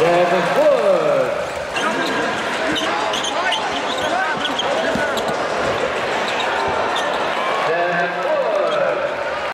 Devin Wood.